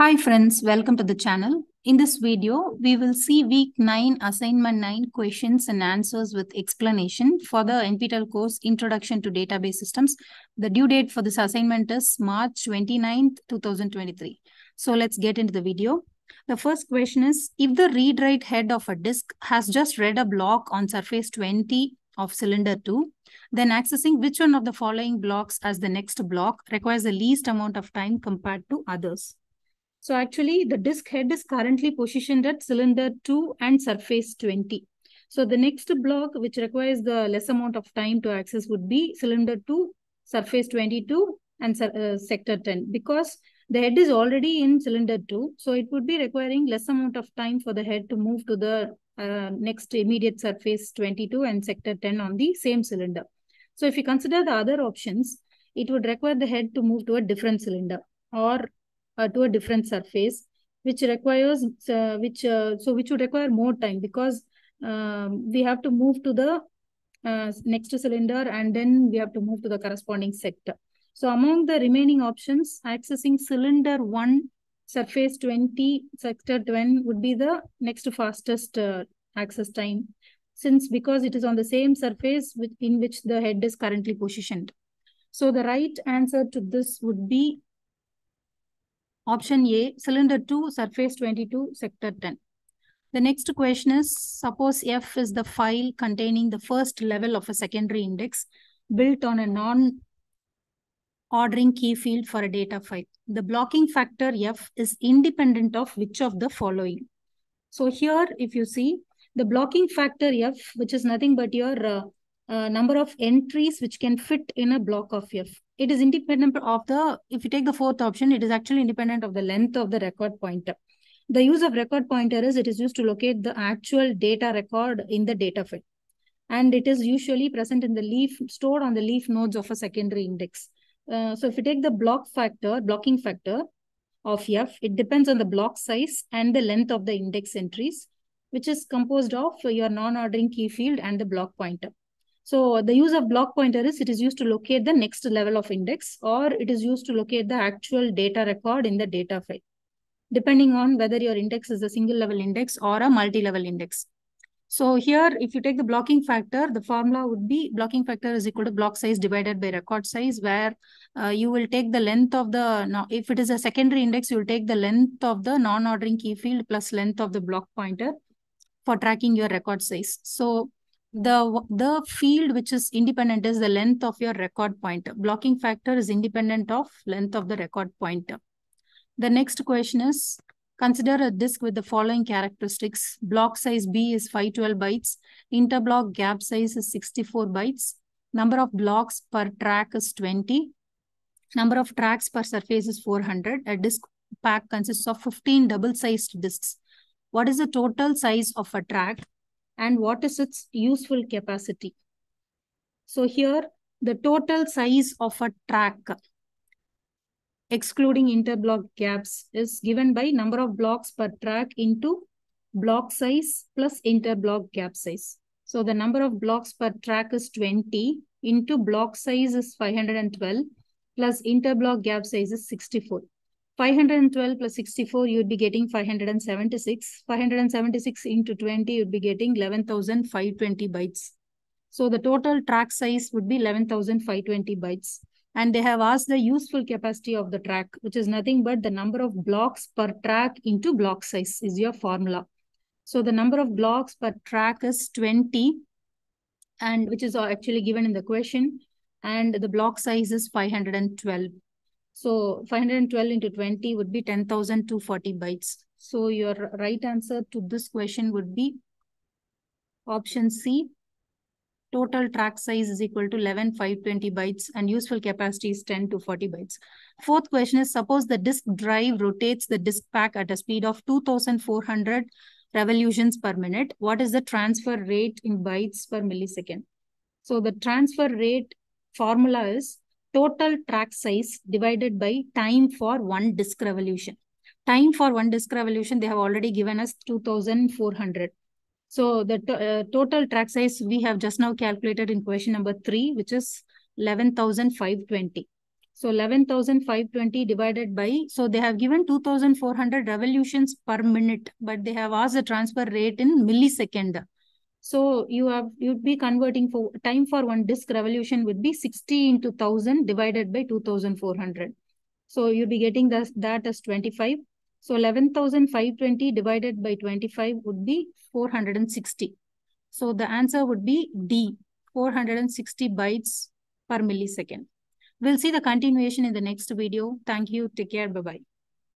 Hi friends, welcome to the channel. In this video, we will see week 9 assignment 9 questions and answers with explanation for the NPTEL course Introduction to Database Systems. The due date for this assignment is March 29th, 2023. So let's get into the video. The first question is, if the read-write head of a disk has just read a block on surface 20 of cylinder 2, then accessing which one of the following blocks as the next block requires the least amount of time compared to others. So actually the disk head is currently positioned at cylinder 2 and surface 20. So the next block which requires the less amount of time to access would be cylinder 2, surface 22 and uh, sector 10 because the head is already in cylinder 2. So it would be requiring less amount of time for the head to move to the uh, next immediate surface 22 and sector 10 on the same cylinder. So if you consider the other options, it would require the head to move to a different cylinder or uh, to a different surface, which requires, uh, which uh, so which would require more time because um, we have to move to the uh, next cylinder and then we have to move to the corresponding sector. So among the remaining options, accessing cylinder 1, surface 20, sector 10 would be the next fastest uh, access time since because it is on the same surface with, in which the head is currently positioned. So the right answer to this would be Option A, cylinder 2, surface 22, sector 10. The next question is, suppose F is the file containing the first level of a secondary index built on a non-ordering key field for a data file. The blocking factor F is independent of which of the following? So here, if you see, the blocking factor F, which is nothing but your uh, uh, number of entries which can fit in a block of F it is independent of the, if you take the fourth option, it is actually independent of the length of the record pointer. The use of record pointer is it is used to locate the actual data record in the data file. And it is usually present in the leaf, stored on the leaf nodes of a secondary index. Uh, so if you take the block factor, blocking factor of F, it depends on the block size and the length of the index entries, which is composed of your non-ordering key field and the block pointer. So the use of block pointer is it is used to locate the next level of index or it is used to locate the actual data record in the data file, depending on whether your index is a single level index or a multi-level index. So here, if you take the blocking factor, the formula would be blocking factor is equal to block size divided by record size, where uh, you will take the length of the, now if it is a secondary index, you will take the length of the non-ordering key field plus length of the block pointer for tracking your record size. So the the field which is independent is the length of your record pointer blocking factor is independent of length of the record pointer the next question is consider a disk with the following characteristics. Block size b is 512 bytes. Interblock gap size is 64 bytes. Number of blocks per track is 20 number of tracks per surface is 400 a disk pack consists of 15 double sided disks. What is the total size of a track and what is its useful capacity. So here, the total size of a track, excluding interblock gaps, is given by number of blocks per track into block size plus interblock gap size. So the number of blocks per track is 20 into block size is 512 plus interblock gap size is 64. 512 plus 64, you would be getting 576. 576 into 20, you'd be getting 11,520 bytes. So the total track size would be 11,520 bytes. And they have asked the useful capacity of the track, which is nothing but the number of blocks per track into block size is your formula. So the number of blocks per track is 20, and which is uh, actually given in the question. And the block size is 512. So 512 into 20 would be 10,240 bytes. So your right answer to this question would be option C. Total track size is equal to 11,520 bytes and useful capacity is 10 to 40 bytes. Fourth question is suppose the disk drive rotates the disk pack at a speed of 2,400 revolutions per minute. What is the transfer rate in bytes per millisecond? So the transfer rate formula is total track size divided by time for one disk revolution. Time for one disk revolution, they have already given us 2400. So the uh, total track size we have just now calculated in question number three, which is 11,520. So 11,520 divided by, so they have given 2,400 revolutions per minute, but they have asked the transfer rate in millisecond. So you have, you'd be converting for time for one disk revolution would be 60 into 1000 divided by 2,400. So you'd be getting that, that as 25. So 11,520 divided by 25 would be 460. So the answer would be D, 460 bytes per millisecond. We'll see the continuation in the next video. Thank you. Take care. Bye-bye.